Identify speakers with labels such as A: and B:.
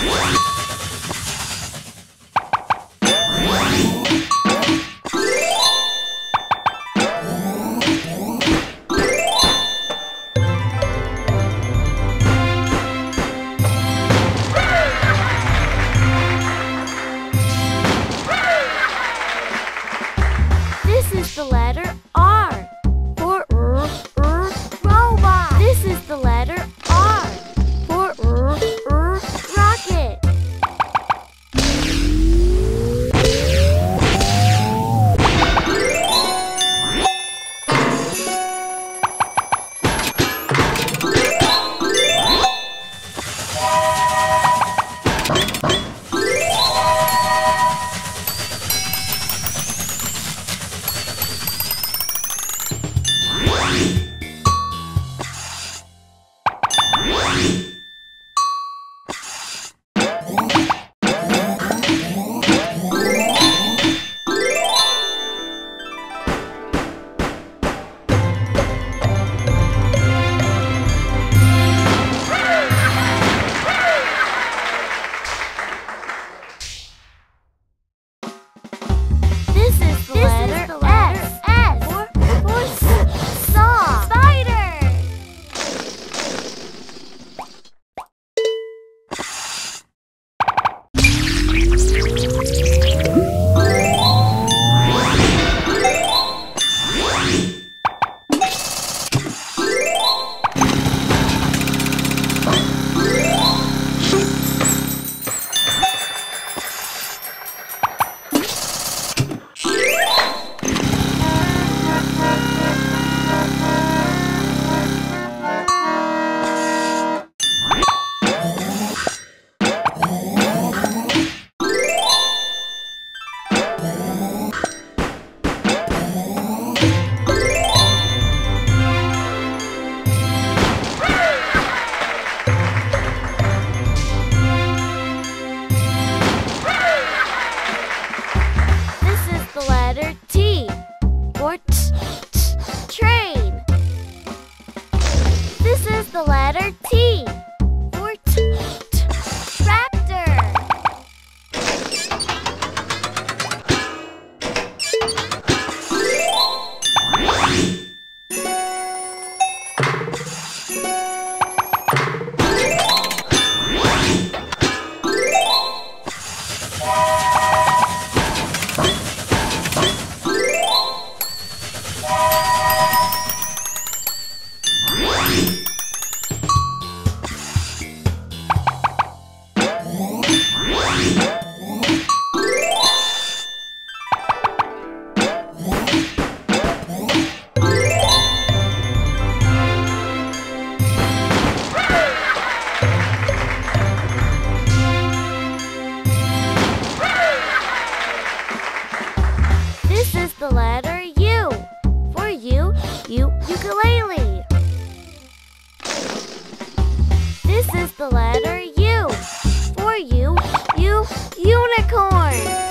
A: Wow. Letter is the letter U for you, you unicorn.